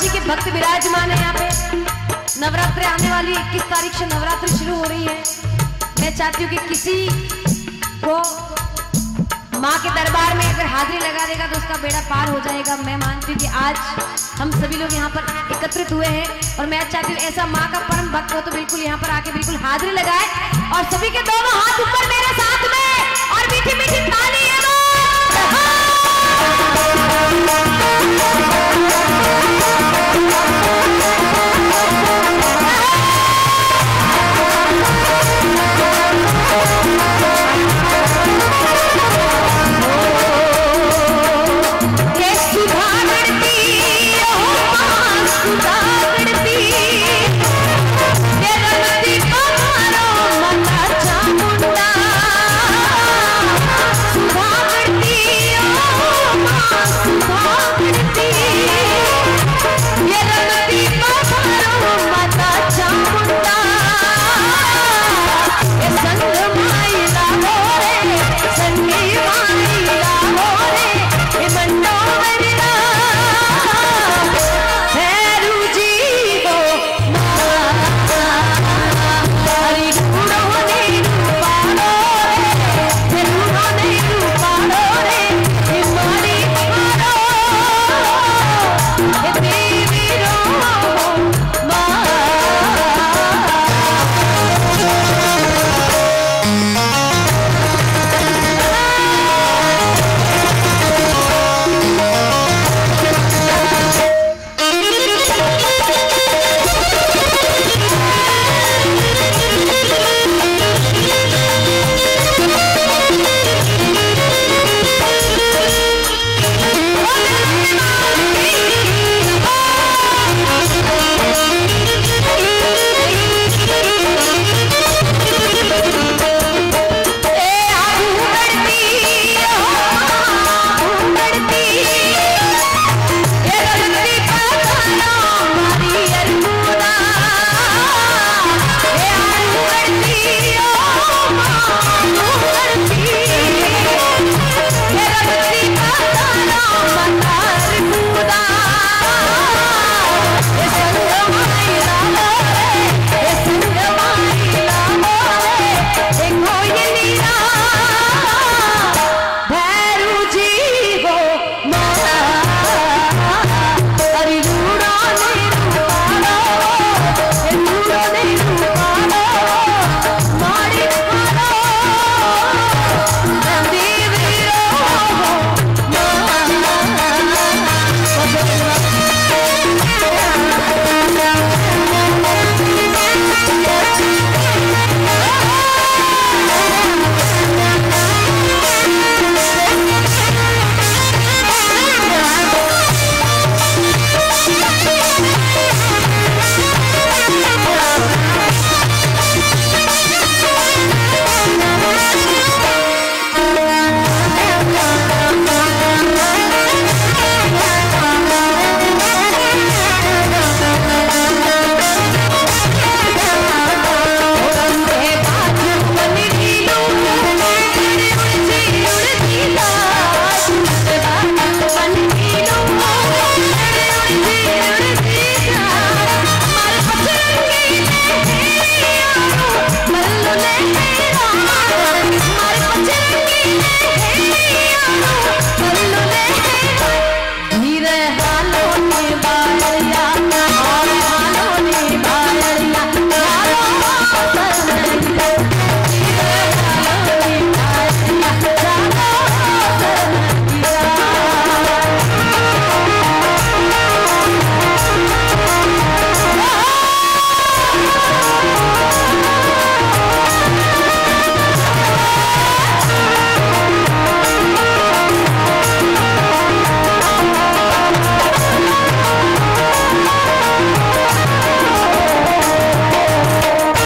जी के भक्त विराजमान है यहाँ पे। नवरात्र आने वाली 21 तारीख से नवरात्र शुरू हो रही है। मैं चाहती हूँ कि किसी को माँ के दरबार में अगर हाजिरी लगा देगा तो उसका बेड़ा पार हो जाएगा। मैं मानती हूँ कि आज हम सभी लोग यहाँ पर एकत्रित हुए हैं और मैं चाहती हूँ ऐसा माँ का परम भक्त हो तो बिल्कुल यहाँ पर आके बिल्कुल हाजिरी लगाए और सभी के दोनों हाथ ऊपर मेरे साथ